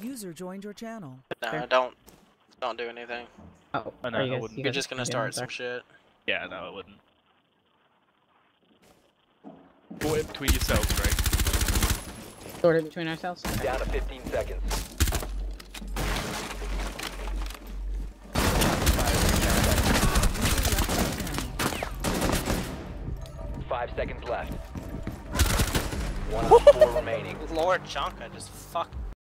User joined your channel. No, Sure. don't. Don't do anything. Oh, Oh, no, I wouldn't. You're just gonna start some there? shit. Yeah, no, it wouldn't. Go in between yourselves, right? Sort it between ourselves. Down to 15 seconds. Five seconds left. One on four remaining. Lord Chonka just fucked